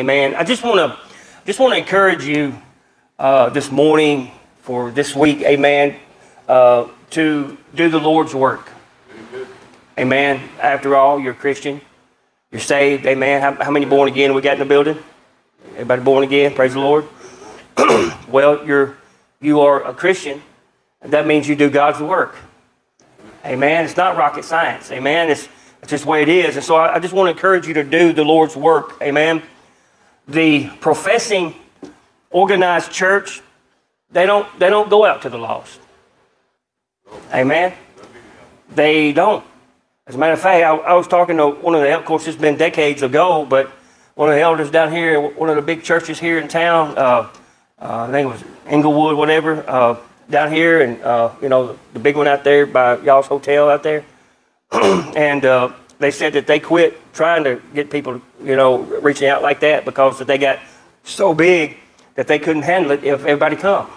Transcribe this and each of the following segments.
Amen. I just want to just want to encourage you uh, this morning for this week, Amen, uh, to do the Lord's work. Amen. After all, you're a Christian. You're saved. Amen. How, how many born again we got in the building? Everybody born again? Praise the Lord. well, you're you are a Christian. That means you do God's work. Amen. It's not rocket science. Amen. It's, it's just the way it is. And so I, I just want to encourage you to do the Lord's work. Amen. The professing organized church, they don't they don't go out to the lost. Amen. They don't. As a matter of fact, I, I was talking to one of the, of course, it's been decades ago, but one of the elders down here, one of the big churches here in town, uh, uh, I think it was Inglewood, whatever, uh, down here, and uh, you know the big one out there by y'all's hotel out there, and uh, they said that they quit trying to get people, you know, reaching out like that because that they got so big that they couldn't handle it if everybody come.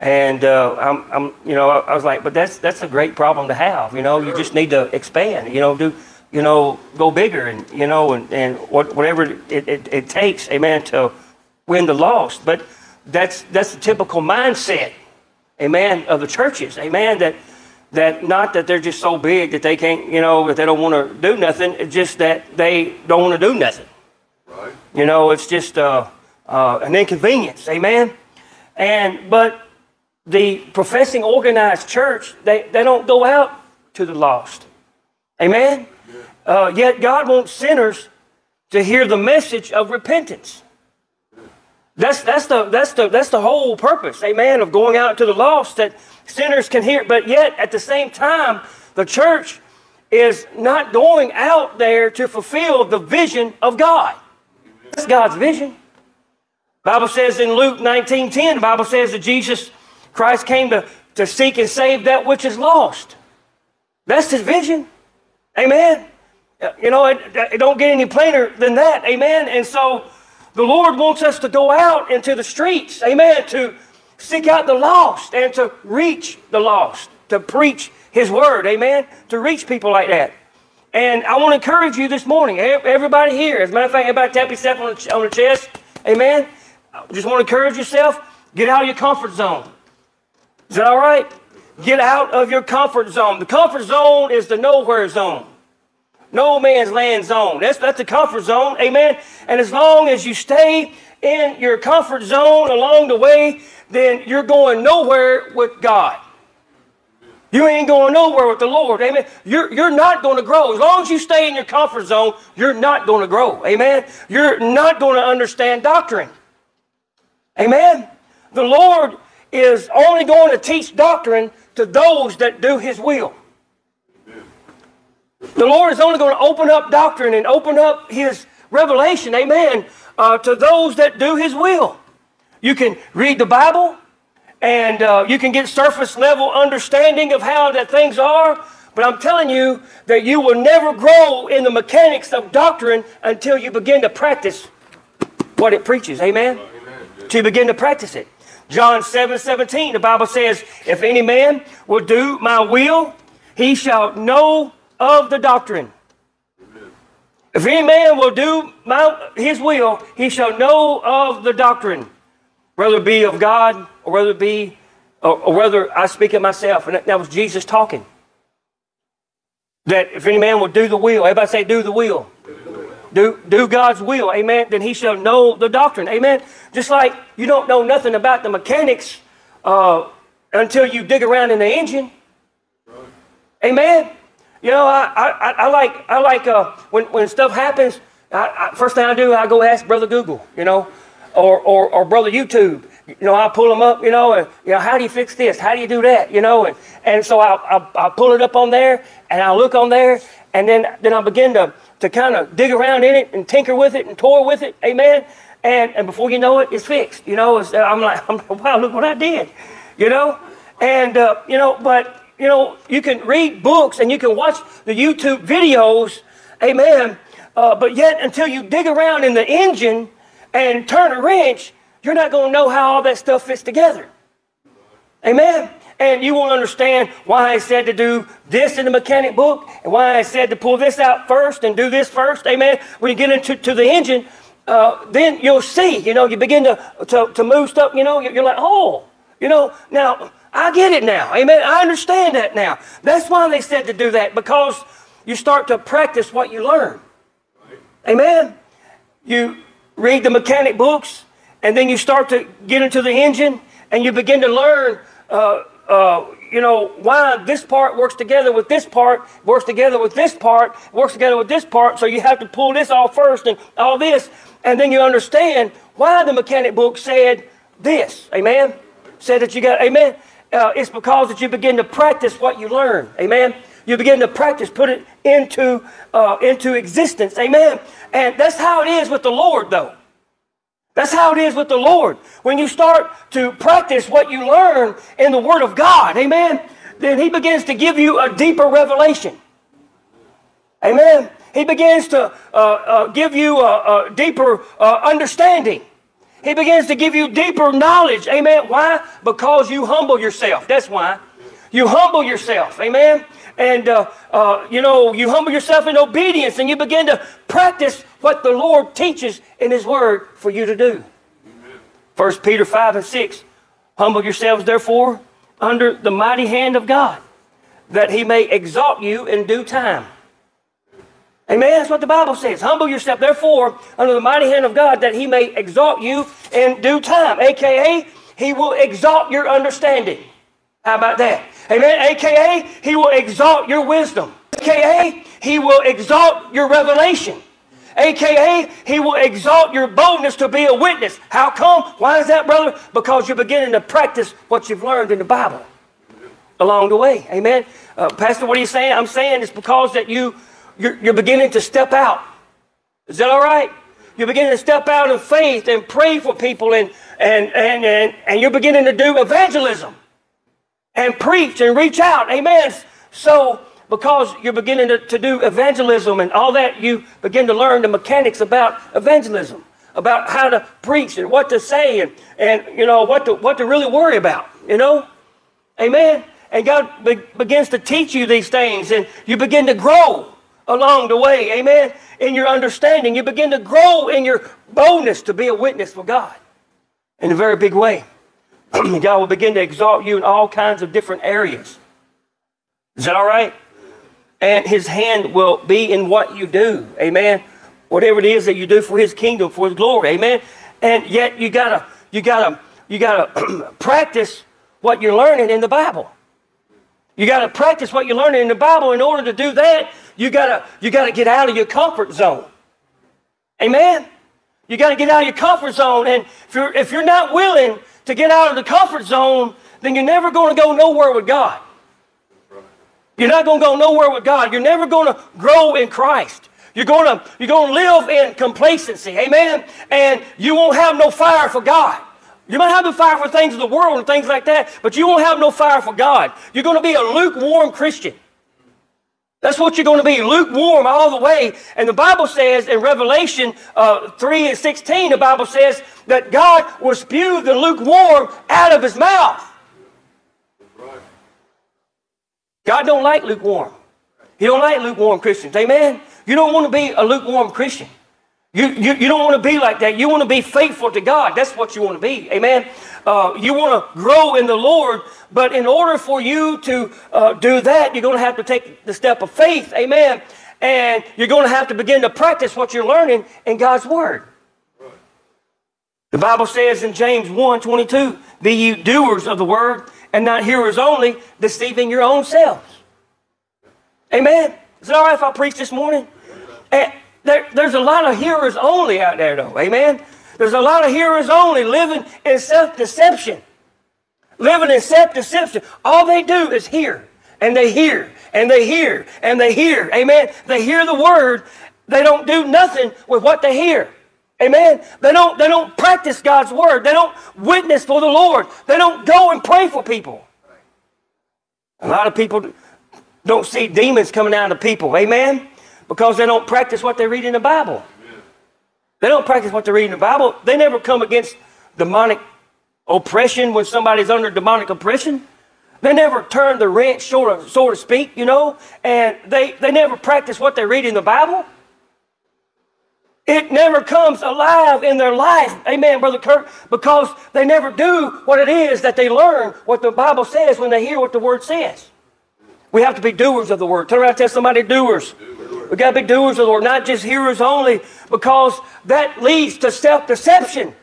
And uh, I'm, I'm, you know, I was like, but that's that's a great problem to have. You know, you just need to expand. You know, do, you know, go bigger, and you know, and, and what, whatever it, it, it takes, amen, to win the lost. But that's that's the typical mindset, amen, of the churches, amen. That that not that they're just so big that they can't, you know, that they don't want to do nothing. It's just that they don't want to do nothing. Right. You know, it's just uh, uh, an inconvenience, amen. And but the professing organized church, they, they don't go out to the lost, amen. Uh, yet God wants sinners to hear the message of repentance. That's, that's, the, that's, the, that's the whole purpose, amen, of going out to the lost that sinners can hear. But yet, at the same time, the church is not going out there to fulfill the vision of God. That's God's vision. Bible says in Luke 19:10, the Bible says that Jesus Christ came to, to seek and save that which is lost. That's his vision. Amen. You know, it, it don't get any plainer than that. Amen. And so the Lord wants us to go out into the streets, amen, to seek out the lost and to reach the lost, to preach His word, amen, to reach people like that. And I want to encourage you this morning, everybody here, as a matter of fact, everybody tap yourself on the, on the chest, amen. I just want to encourage yourself, get out of your comfort zone. Is that all right? Get out of your comfort zone. The comfort zone is the nowhere zone. No man's land zone. That's, that's the comfort zone. Amen. And as long as you stay in your comfort zone along the way, then you're going nowhere with God. You ain't going nowhere with the Lord. Amen. You're, you're not going to grow. As long as you stay in your comfort zone, you're not going to grow. Amen. You're not going to understand doctrine. Amen. The Lord is only going to teach doctrine to those that do His will. The Lord is only going to open up doctrine and open up His revelation, amen, uh, to those that do His will. You can read the Bible and uh, you can get surface level understanding of how that things are, but I'm telling you that you will never grow in the mechanics of doctrine until you begin to practice what it preaches, amen? amen. To begin to practice it. John 7 17, the Bible says, If any man will do my will, he shall know of the doctrine. If any man will do my, his will, he shall know of the doctrine, whether it be of God or whether it be, or, or whether I speak it myself. And that, that was Jesus talking. That if any man will do the will, everybody say, do the will. Do, do God's will, amen, then he shall know the doctrine, amen. Just like you don't know nothing about the mechanics uh, until you dig around in the engine, amen. You know, I, I, I like, I like uh, when, when stuff happens, I, I, first thing I do, I go ask Brother Google, you know, or, or, or Brother YouTube. You know, I pull them up, you know, and, you know, how do you fix this? How do you do that? You know, and, and so I, I, I pull it up on there and I look on there and then, then I begin to, to kind of dig around in it and tinker with it and toy with it. Amen. And, and before you know it, it's fixed. You know, I'm like, I'm, wow, look what I did. You know, and, uh, you know, but you know, you can read books and you can watch the YouTube videos, amen. Uh, but yet, until you dig around in the engine and turn a wrench, you're not going to know how all that stuff fits together. Amen. And you won't understand why I said to do this in the mechanic book and why I said to pull this out first and do this first. Amen. When you get into to the engine, uh, then you'll see, you know, you begin to, to, to move stuff, you know, you're like, oh, you know, now I get it now. Amen. I understand that now. That's why they said to do that, because you start to practice what you learn. Amen. You read the mechanic books, and then you start to get into the engine, and you begin to learn, uh, uh, you know, why this part works together with this part, works together with this part, works together with this part. So you have to pull this off first and all this. And then you understand why the mechanic book said this. Amen. Said that you got, amen. Uh, it's because that you begin to practice what you learn. Amen. You begin to practice, put it into, uh, into existence. Amen. And that's how it is with the Lord, though. That's how it is with the Lord. When you start to practice what you learn in the Word of God, amen, then He begins to give you a deeper revelation. Amen. He begins to uh, uh, give you a, a deeper uh, understanding. He begins to give you deeper knowledge. Amen. Why? Because you humble yourself. That's why. You humble yourself. Amen. And, uh, uh, you know, you humble yourself in obedience and you begin to practice what the Lord teaches in His Word for you to do. First Peter 5 and 6. Humble yourselves, therefore, under the mighty hand of God, that He may exalt you in due time. Amen. That's what the Bible says. Humble yourself, therefore, under the mighty hand of God, that he may exalt you in due time. AKA, he will exalt your understanding. How about that? Amen. AKA, he will exalt your wisdom. AKA, he will exalt your revelation. AKA, he will exalt your boldness to be a witness. How come? Why is that, brother? Because you're beginning to practice what you've learned in the Bible along the way. Amen. Uh, Pastor, what are you saying? I'm saying it's because that you you're, you're beginning to step out. Is that all right? You're beginning to step out in faith and pray for people, and, and, and, and, and you're beginning to do evangelism and preach and reach out. Amen. So, because you're beginning to, to do evangelism and all that, you begin to learn the mechanics about evangelism, about how to preach and what to say and, and you know, what to, what to really worry about, you know? Amen. And God be- begins to teach you these things, and you begin to grow along the way. Amen. In your understanding, you begin to grow in your boldness to be a witness for God in a very big way. God will begin to exalt you in all kinds of different areas. Is that all right? And his hand will be in what you do. Amen. Whatever it is that you do for his kingdom, for his glory. Amen. And yet you gotta, you gotta, you gotta practice what you're learning in the Bible. You got to practice what you're learning in the Bible. In order to do that, you got to you got to get out of your comfort zone. Amen. You got to get out of your comfort zone, and if you're if you're not willing to get out of the comfort zone, then you're never to go nowhere with God. You're not to go nowhere with God. You're never to grow in Christ. You're to you're to live in complacency. Amen. And you won't have no fire for God. You might have the fire for things of the world and things like that, but you won't have no fire for God. You're going to be a lukewarm Christian. That's what you're going to be, lukewarm all the way. And the Bible says in Revelation uh, 3 and 16, the Bible says that God will spew the lukewarm out of his mouth. God don't like lukewarm. He don't like lukewarm Christians. Amen? You don't want to be a lukewarm Christian. You, you, you don't want to be like that. You want to be faithful to God. That's what you want to be. Amen. Uh, you want to grow in the Lord, but in order for you to uh, do that, you're going to have to take the step of faith. Amen. And you're going to have to begin to practice what you're learning in God's Word. The Bible says in James 1 22, Be you doers of the word and not hearers only, deceiving your own selves. Amen. Is it all right if I preach this morning? And, there, there's a lot of hearers only out there, though. Amen. There's a lot of hearers only living in self deception. Living in self deception. All they do is hear, and they hear, and they hear, and they hear. Amen. They hear the word. They don't do nothing with what they hear. Amen. They don't, they don't practice God's word. They don't witness for the Lord. They don't go and pray for people. A lot of people don't see demons coming out of people. Amen because they don't practice what they read in the Bible. They don't practice what they read in the Bible. They never come against demonic oppression when somebody's under demonic oppression. They never turn the wrench, so to, so to speak, you know, and they, they never practice what they read in the Bible. It never comes alive in their life. Amen, Brother Kirk, because they never do what it is that they learn, what the Bible says when they hear what the Word says. We have to be doers of the Word. Turn around and tell somebody doers. We got to be doers of the Word, not just hearers only, because that leads to self deception.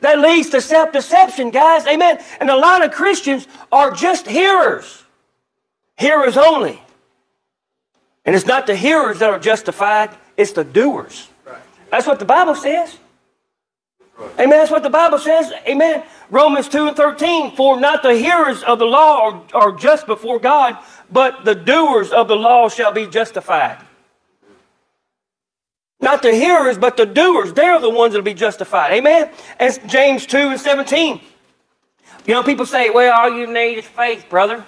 That leads to self deception, guys. Amen. And a lot of Christians are just hearers, hearers only. And it's not the hearers that are justified, it's the doers. That's what the Bible says. Amen. That's what the Bible says. Amen. Romans 2 and 13. For not the hearers of the law are, are just before God, but the doers of the law shall be justified. Not the hearers, but the doers. They're the ones that will be justified. Amen. As James 2 and 17. You know, people say, well, all you need is faith, brother.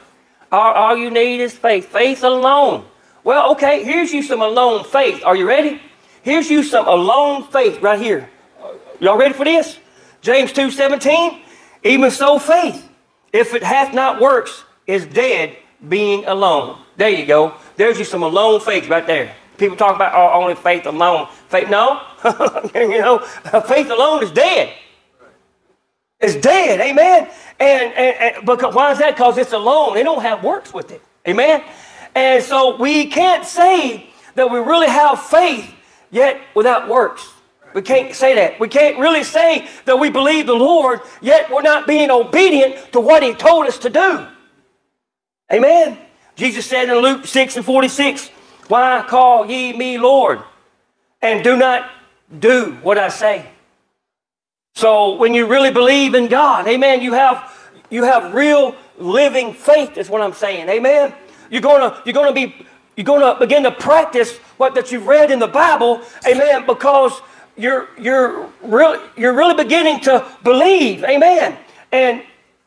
All, all you need is faith. Faith alone. Well, okay, here's you some alone faith. Are you ready? Here's you some alone faith right here. Y'all ready for this? James 2 17. Even so, faith, if it hath not works, is dead being alone. There you go. There's you some alone faith right there. People talk about oh, only faith alone. Faith, no. you know, faith alone is dead. It's dead. Amen. And, and, and because why is that? Because it's alone. They don't have works with it. Amen. And so we can't say that we really have faith yet without works. We can't say that. We can't really say that we believe the Lord, yet we're not being obedient to what He told us to do. Amen. Jesus said in Luke 6 and 46, Why call ye me Lord, and do not do what I say? So when you really believe in God, amen, you have you have real living faith, is what I'm saying. Amen. You're gonna you're gonna be you're going to begin to practice what that you've read in the Bible, amen, because you're, you're, really, you're really beginning to believe, amen. And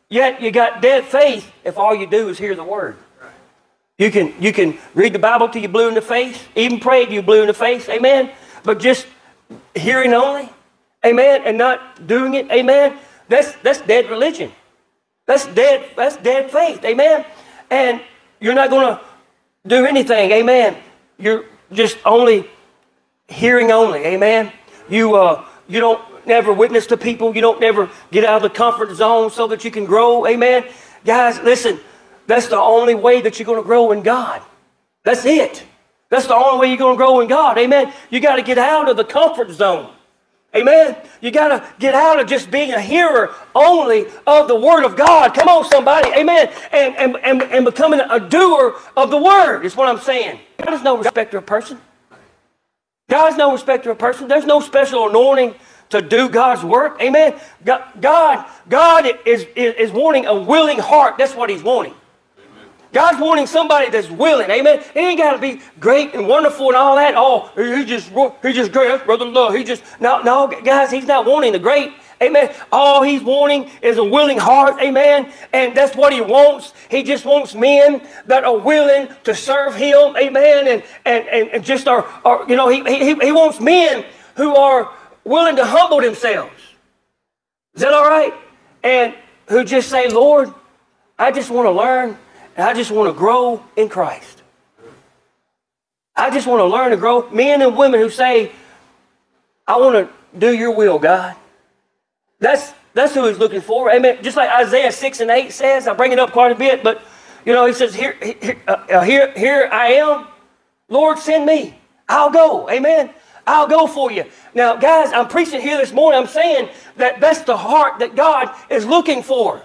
yet you got dead faith if all you do is hear the word. You can, you can read the Bible till you're blue in the face, even pray till you're blue in the face, amen. But just hearing only, amen, and not doing it, amen, that's, that's dead religion. That's dead, that's dead faith, amen. And you're not going to do anything. Amen. You're just only hearing only. Amen. You uh, you don't never witness to people. You don't never get out of the comfort zone so that you can grow. Amen. Guys, listen. That's the only way that you're going to grow in God. That's it. That's the only way you're going to grow in God. Amen. You got to get out of the comfort zone. Amen. You got to get out of just being a hearer only of the Word of God. Come on, somebody. Amen. And, and, and, and becoming a doer of the Word is what I'm saying. God is no respecter of person. God is no respecter of person. There's no special anointing to do God's work. Amen. God, God, is, is, is wanting a willing heart. That's what He's wanting. God's wanting somebody that's willing. Amen. It ain't got to be great and wonderful and all that. Oh, he just he just great. Brother love. He just no no guys. He's not wanting the great. Amen. All he's wanting is a willing heart. Amen. And that's what he wants. He just wants men that are willing to serve him. Amen. And and and, and just are, are you know he, he he wants men who are willing to humble themselves. Is that all right? And who just say, Lord, I just want to learn and I just want to grow in Christ. I just want to learn to grow. Men and women who say, I want to do your will, God. That's that's who he's looking for. Amen. Just like Isaiah 6 and 8 says, I bring it up quite a bit, but you know, he says, Here, here, uh, here, here I am. Lord, send me. I'll go. Amen. I'll go for you. Now, guys, I'm preaching here this morning. I'm saying that that's the heart that God is looking for.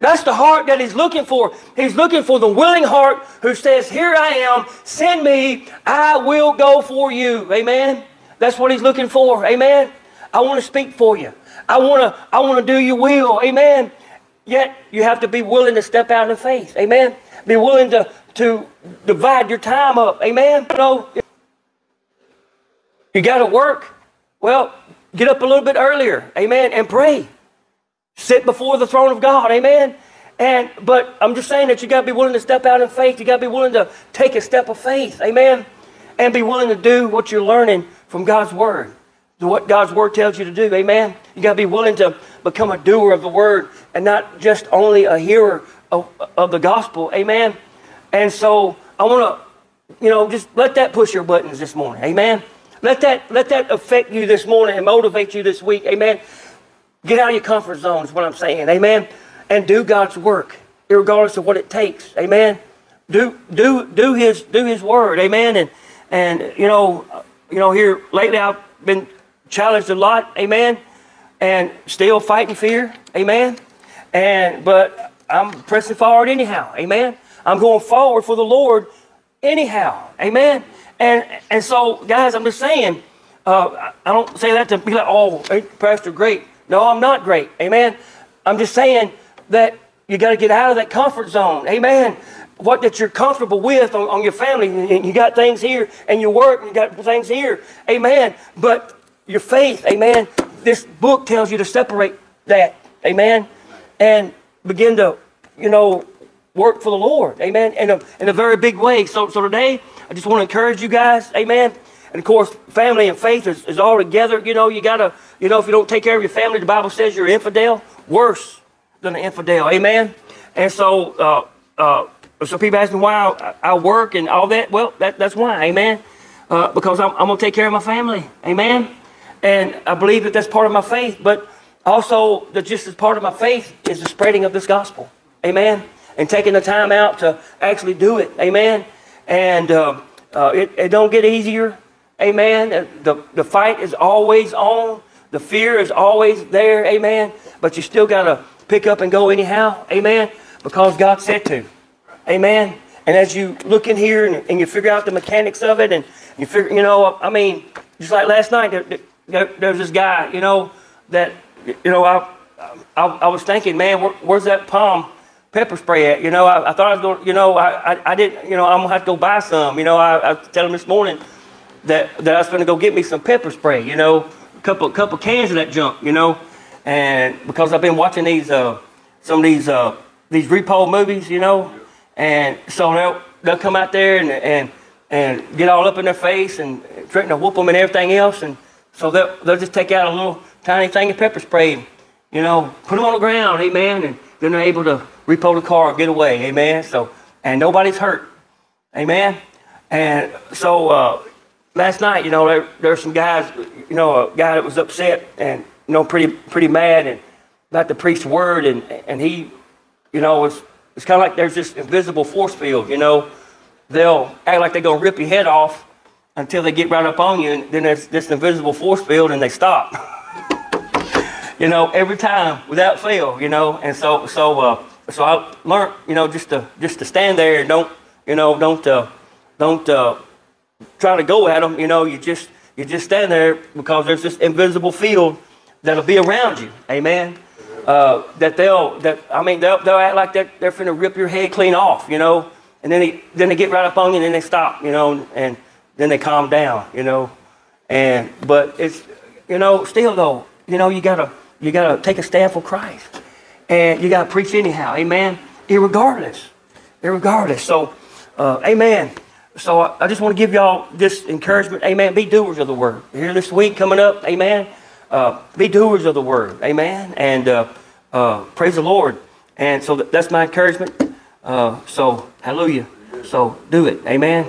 That's the heart that he's looking for. He's looking for the willing heart who says, Here I am, send me, I will go for you. Amen. That's what he's looking for. Amen. I want to speak for you. I want to, I want to do your will. Amen. Yet you have to be willing to step out in faith. Amen. Be willing to, to divide your time up. Amen. You know, you got to work. Well, get up a little bit earlier. Amen. And pray sit before the throne of God. Amen. And but I'm just saying that you got to be willing to step out in faith. You got to be willing to take a step of faith. Amen. And be willing to do what you're learning from God's word. Do what God's word tells you to do. Amen. You got to be willing to become a doer of the word and not just only a hearer of, of the gospel. Amen. And so I want to, you know, just let that push your buttons this morning. Amen. Let that, let that affect you this morning and motivate you this week. Amen. Get out of your comfort zone is what I'm saying. Amen. And do God's work, regardless of what it takes. Amen. Do do do his do his word. Amen. And and you know, you know, here lately I've been challenged a lot. Amen. And still fighting fear. Amen. And but I'm pressing forward anyhow. Amen. I'm going forward for the Lord anyhow. Amen. And and so, guys, I'm just saying, uh, I don't say that to be like, oh, Pastor, great. No, I'm not great. Amen. I'm just saying that you got to get out of that comfort zone. Amen. What that you're comfortable with on, on your family. You got things here and your work, and you got things here. Amen. But your faith, amen. This book tells you to separate that. Amen. And begin to, you know, work for the Lord. Amen. In a, in a very big way. So, so today, I just want to encourage you guys. Amen. And of course, family and faith is, is all together. You know, you got to, you know, if you don't take care of your family, the Bible says you're infidel. Worse than an infidel. Amen. And so, uh, uh, so people ask me why I, I, work and all that. Well, that, that's why. Amen. Uh, because I'm, I'm to take care of my family. Amen. And I believe that that's part of my faith. But also, that just as part of my faith is the spreading of this gospel. Amen and taking the time out to actually do it. Amen. And uh, uh, it, it don't get easier. Amen. The, the fight is always on. The fear is always there. Amen. But you still got to pick up and go anyhow. Amen. Because God said to. Amen. And as you look in here and, and you figure out the mechanics of it, and you figure, you know, I mean, just like last night, there, there, was this guy, you know, that, you know, I, I, I was thinking, man, where, where's that palm pepper spray at. You know, I, I thought I was going. You know, I, I, I didn't. You know, I'm gonna have to go buy some. You know, I, I telling him this morning that that I was going to go get me some pepper spray. You know, a couple couple cans of that junk. You know, and because I've been watching these uh, some of these uh, these repo movies. You know, and so they'll they'll come out there and and and get all up in their face and threaten to whoop them and everything else. And so they'll they'll just take out a little tiny thing of pepper spray. And, you know, put them on the ground, amen, and then they're able to repo the car, and get away. Amen. So, and nobody's hurt. Amen. And so uh, last night, you know, there there's some guys, you know, a guy that was upset and you know pretty pretty mad and about to the word, and and he, you know, was it's kind of like there's this invisible force field. You know, they'll act like they're gonna rip your head off until they get right up on you, and then there's this invisible force field, and they stop. you know, every time without fail. You know, and so so. Uh, so I learned, you know, just to just to stand there and don't, you know, don't uh, don't uh, try to go at them. You know, you just you just stand there because there's this invisible field that'll be around you. Amen. Uh, that they'll that I mean they'll, they'll act like they're they're finna rip your head clean off. You know, and then they then they get right up on you and then they stop. You know, and then they calm down. You know, and but it's you know still though you know you gotta you gotta take a stand for Christ. And you got to preach anyhow. Amen. Irregardless. Irregardless. So, uh, amen. So I, I just want to give y'all this encouragement. Amen. Be doers of the word. Here this week coming up. Amen. Uh, be doers of the word. Amen. And uh, uh praise the Lord. And so that's my encouragement. Uh, so, hallelujah. So do it. Amen.